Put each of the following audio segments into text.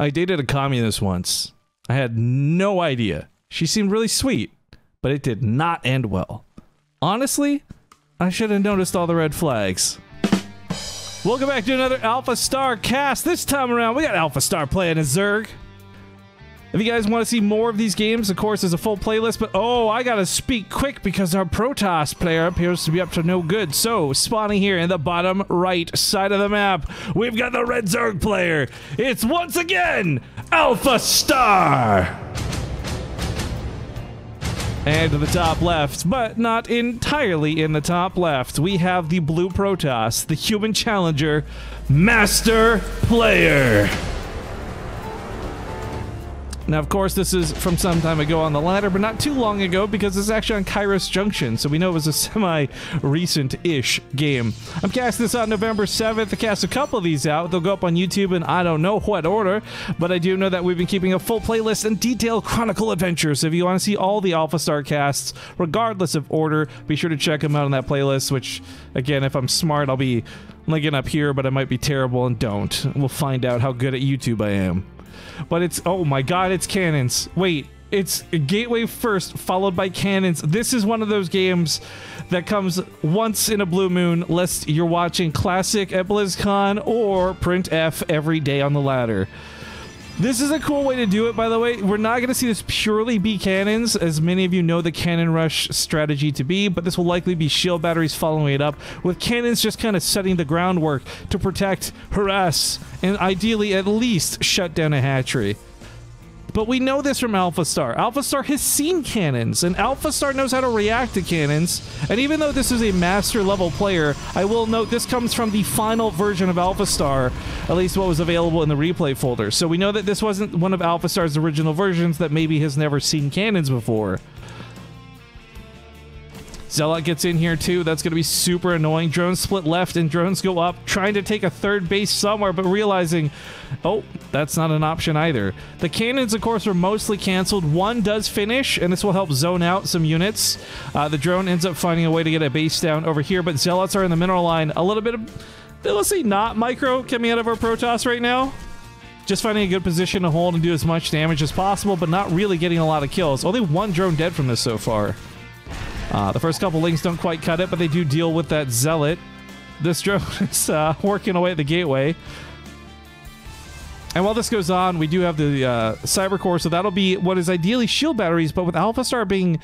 I dated a communist once. I had no idea. She seemed really sweet, but it did not end well. Honestly, I should have noticed all the red flags. Welcome back to another Alpha Star cast. This time around, we got Alpha Star playing as Zerg. If you guys want to see more of these games, of course, there's a full playlist, but oh, I gotta speak quick because our Protoss player appears to be up to no good. So, spawning here in the bottom right side of the map, we've got the Red Zerg player. It's once again Alpha Star! And to the top left, but not entirely in the top left, we have the Blue Protoss, the human challenger, Master Player. Now, of course, this is from some time ago on the ladder, but not too long ago because it's actually on Kairos Junction, so we know it was a semi-recent-ish game. I'm casting this out November 7th. I cast a couple of these out. They'll go up on YouTube in I don't know what order, but I do know that we've been keeping a full playlist and detailed chronicle adventures. If you want to see all the Alpha Star casts, regardless of order, be sure to check them out on that playlist, which, again, if I'm smart, I'll be linking up here, but I might be terrible and don't. We'll find out how good at YouTube I am. But it's, oh my god, it's cannons. Wait, it's Gateway first, followed by cannons. This is one of those games that comes once in a blue moon, lest you're watching Classic at BlizzCon or Printf every day on the ladder. This is a cool way to do it, by the way. We're not going to see this purely be cannons, as many of you know the cannon rush strategy to be, but this will likely be shield batteries following it up, with cannons just kind of setting the groundwork to protect, harass, and ideally at least shut down a hatchery. But we know this from Alpha Star. Alpha Star has seen cannons, and Alpha Star knows how to react to cannons. And even though this is a master level player, I will note this comes from the final version of Alpha Star, at least what was available in the replay folder. So we know that this wasn't one of Alpha Star's original versions that maybe has never seen cannons before. Zealot gets in here too. That's going to be super annoying. Drones split left and drones go up, trying to take a third base somewhere, but realizing, oh, that's not an option either. The cannons, of course, are mostly canceled. One does finish, and this will help zone out some units. Uh, the drone ends up finding a way to get a base down over here, but Zealots are in the mineral line. A little bit of, let's say, not micro coming out of our Protoss right now just finding a good position to hold and do as much damage as possible, but not really getting a lot of kills. Only one drone dead from this so far. Uh, the first couple Lings don't quite cut it, but they do deal with that zealot. This drone is uh, working away at the gateway. And while this goes on, we do have the uh, Cyber Core, so that'll be what is ideally shield batteries, but with Alpha Star being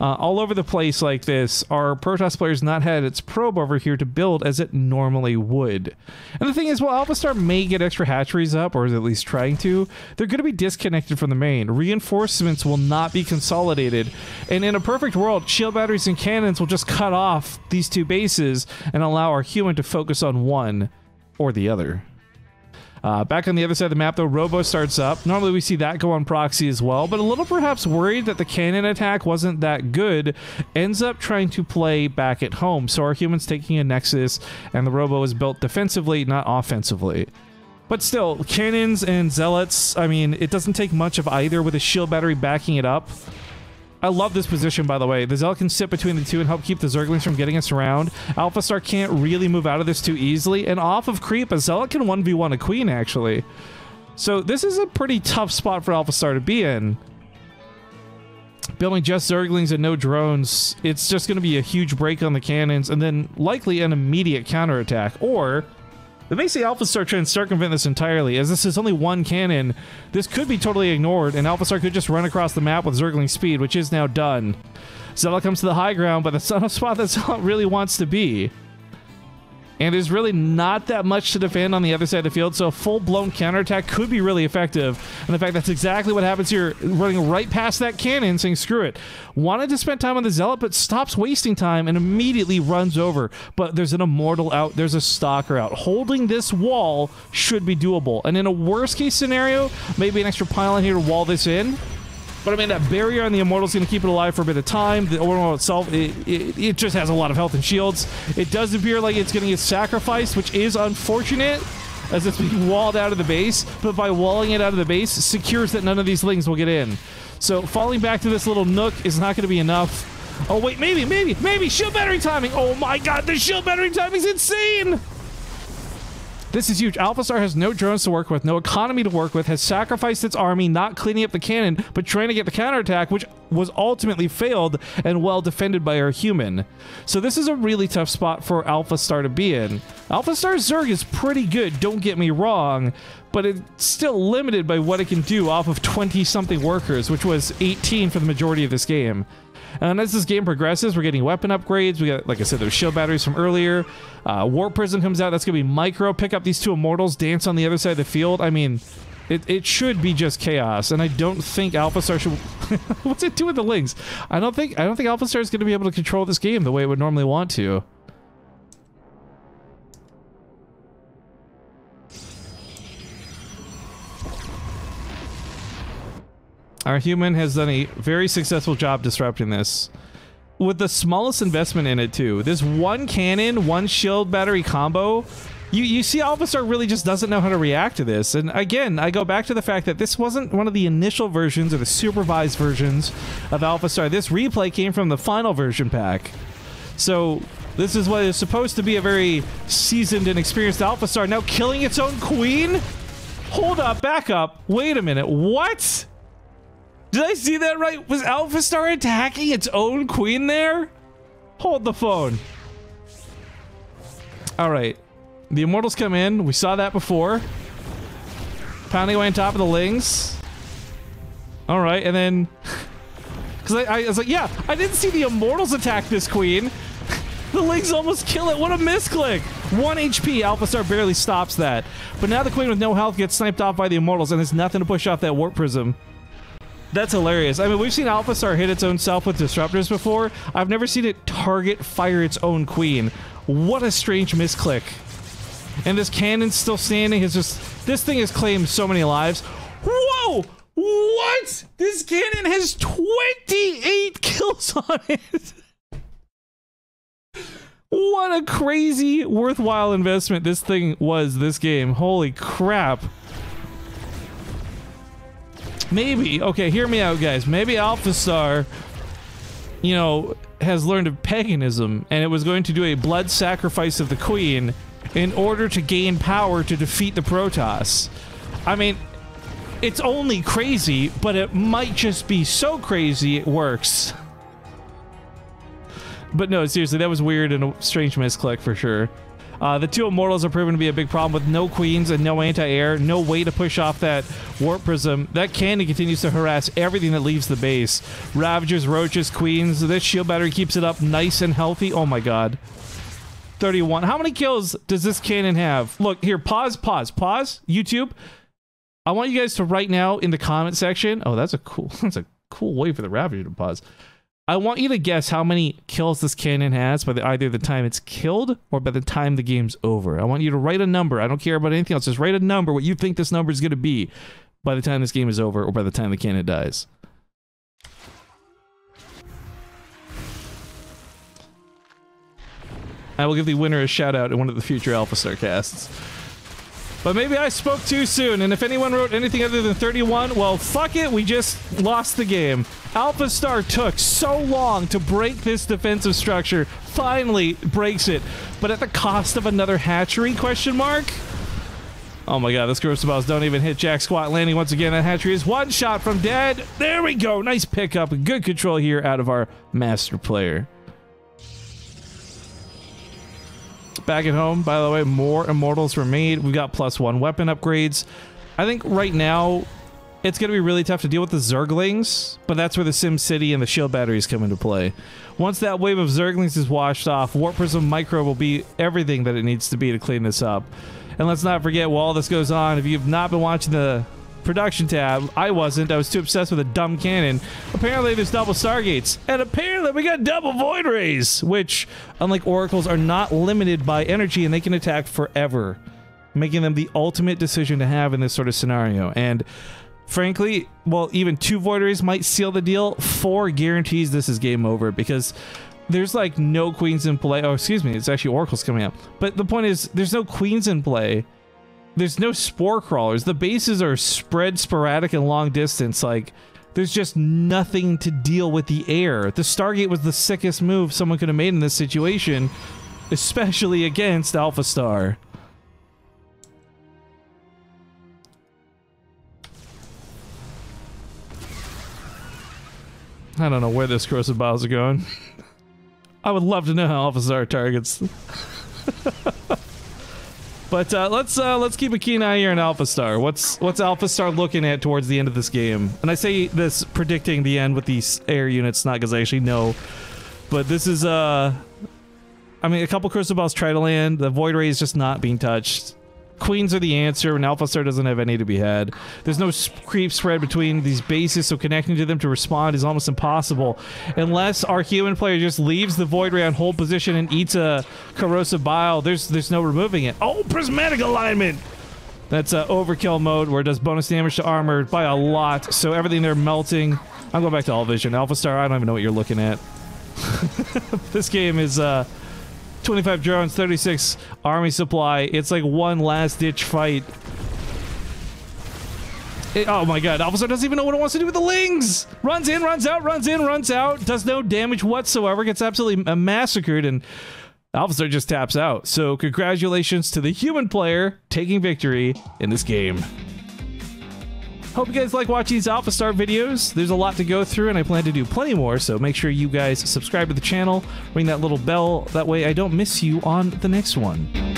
uh, all over the place like this, our Protoss player's not had its probe over here to build as it normally would. And the thing is, while Alpha Star may get extra hatcheries up, or is at least trying to, they're going to be disconnected from the main. Reinforcements will not be consolidated. And in a perfect world, shield batteries and cannons will just cut off these two bases and allow our human to focus on one or the other. Uh, back on the other side of the map, though, Robo starts up. Normally we see that go on proxy as well, but a little perhaps worried that the cannon attack wasn't that good, ends up trying to play back at home. So our human's taking a Nexus, and the Robo is built defensively, not offensively. But still, cannons and zealots, I mean, it doesn't take much of either with a shield battery backing it up. I love this position, by the way. The Zealot can sit between the two and help keep the Zerglings from getting us around. Alpha Star can't really move out of this too easily, and off of creep, a Zealot can 1v1 a Queen, actually. So this is a pretty tough spot for Alpha Star to be in. Building just Zerglings and no drones, it's just going to be a huge break on the cannons, and then likely an immediate counterattack, or the the Alpha Star try and circumvent this entirely, as this is only one cannon. This could be totally ignored, and Alpha Star could just run across the map with Zergling speed, which is now done. Zealot comes to the high ground, but that's not a spot that Zealot really wants to be. And there's really not that much to defend on the other side of the field, so a full-blown counterattack could be really effective. And the fact that's exactly what happens here, running right past that cannon, saying, screw it. Wanted to spend time on the Zealot, but stops wasting time and immediately runs over. But there's an Immortal out, there's a Stalker out. Holding this wall should be doable. And in a worst-case scenario, maybe an extra pylon here to wall this in. But I mean, that barrier on the Immortal's going to keep it alive for a bit of time. The Immortal itself, it, it, it, just has a lot of health and shields. It does appear like it's going to get sacrificed, which is unfortunate as it's being walled out of the base. But by walling it out of the base, secures that none of these things will get in. So falling back to this little nook is not going to be enough. Oh, wait, maybe, maybe, maybe. Shield battery timing. Oh my god, the shield battery is insane. This is huge. Alpha Star has no drones to work with, no economy to work with, has sacrificed its army, not cleaning up the cannon, but trying to get the counterattack, which was ultimately failed and well defended by our human. So this is a really tough spot for Alpha Star to be in. Alpha Star Zerg is pretty good, don't get me wrong, but it's still limited by what it can do off of 20-something workers, which was 18 for the majority of this game. And as this game progresses, we're getting weapon upgrades. We got, like I said, those shield batteries from earlier. Uh, Warp Prism comes out. That's going to be micro. Pick up these two immortals, dance on the other side of the field. I mean, it, it should be just chaos. And I don't think Alpha Star should... What's it do with the Lings? I don't think I don't think Alpha Star is going to be able to control this game the way it would normally want to. Our human has done a very successful job disrupting this. With the smallest investment in it, too. This one cannon, one shield battery combo, you, you see Alpha Star really just doesn't know how to react to this. And again, I go back to the fact that this wasn't one of the initial versions or the supervised versions of Alpha Star. This replay came from the final version pack. So this is what is supposed to be a very seasoned and experienced Alpha Star now killing its own queen? Hold up, back up. Wait a minute. What? Did I see that right? Was Alpha Star attacking its own queen there? Hold the phone. All right. The Immortals come in. We saw that before. Pounding away on top of the Lings. All right, and then... Because I, I was like, yeah, I didn't see the Immortals attack this queen. the Lings almost kill it. What a misclick. One HP. Alpha Star barely stops that. But now the queen with no health gets sniped off by the Immortals, and there's nothing to push off that Warp Prism. That's hilarious. I mean, we've seen Alpha Star hit its own self with disruptors before. I've never seen it target fire its own queen. What a strange misclick. And this cannon's still standing. It's just this thing has claimed so many lives. Whoa! What? This cannon has 28 kills on it. what a crazy, worthwhile investment this thing was this game. Holy crap. Maybe, okay, hear me out, guys. Maybe Alpha Star, you know, has learned of paganism and it was going to do a blood sacrifice of the queen in order to gain power to defeat the Protoss. I mean, it's only crazy, but it might just be so crazy it works. But no, seriously, that was weird and a strange misclick for sure. Uh, the two Immortals are proven to be a big problem with no Queens and no anti-air, no way to push off that Warp Prism. That cannon continues to harass everything that leaves the base. Ravagers, Roaches, Queens. This shield battery keeps it up nice and healthy. Oh my god. 31. How many kills does this cannon have? Look, here, pause, pause, pause. YouTube. I want you guys to right now in the comment section. Oh, that's a cool, that's a cool way for the Ravager to pause. I want you to guess how many kills this cannon has by the, either the time it's killed or by the time the game's over. I want you to write a number. I don't care about anything else. Just write a number, what you think this number is going to be by the time this game is over or by the time the cannon dies. I will give the winner a shout out in one of the future Alpha Star casts. But maybe I spoke too soon, and if anyone wrote anything other than 31, well, fuck it, we just lost the game. Alpha Star took so long to break this defensive structure, finally breaks it, but at the cost of another hatchery, question mark? Oh my god, those Ghost Balls don't even hit Jack Squat landing once again. That hatchery is one shot from dead. There we go. Nice pickup. Good control here out of our master player. Back at home, by the way, more Immortals were made. We've got plus one weapon upgrades. I think right now, it's going to be really tough to deal with the Zerglings, but that's where the Sim City and the shield batteries come into play. Once that wave of Zerglings is washed off, Warp Prism Micro will be everything that it needs to be to clean this up. And let's not forget, while all this goes on, if you've not been watching the production tab. I wasn't. I was too obsessed with a dumb cannon. Apparently, there's double Stargates. And apparently, we got double Void Rays, which, unlike Oracles, are not limited by energy and they can attack forever, making them the ultimate decision to have in this sort of scenario. And frankly, well, even two Void Rays might seal the deal. Four guarantees this is game over because there's like no queens in play. Oh, excuse me, it's actually Oracles coming up. But the point is, there's no queens in play there's no spore crawlers. The bases are spread sporadic and long distance. Like, there's just nothing to deal with the air. The Stargate was the sickest move someone could have made in this situation, especially against Alpha Star. I don't know where this corrosive balls are going. I would love to know how Alpha Star targets. but uh, let's uh, let's keep a keen eye here on Alpha Star. What's what's Alpha Star looking at towards the end of this game? And I say this predicting the end with these air units, not because I actually know. But this is uh, I mean, a couple crystal balls try to land. The void ray is just not being touched. Queens are the answer, and Alpha Star doesn't have any to be had. There's no creep spread between these bases, so connecting to them to respond is almost impossible. Unless our human player just leaves the Void Ray on hold position and eats a Corrosive Bile, there's there's no removing it. Oh, Prismatic Alignment! That's uh, overkill mode where it does bonus damage to armor by a lot, so everything they're melting. I'm going back to All Vision. Alpha Star, I don't even know what you're looking at. this game is... uh 25 drones, 36 army supply. It's like one last ditch fight. It, oh my god, Alpha Star doesn't even know what it wants to do with the Lings! Runs in, runs out, runs in, runs out, does no damage whatsoever, gets absolutely uh, massacred, and Alpha Star just taps out. So congratulations to the human player taking victory in this game. Hope you guys like watching these Alpha Star videos. There's a lot to go through, and I plan to do plenty more, so make sure you guys subscribe to the channel, ring that little bell, that way I don't miss you on the next one.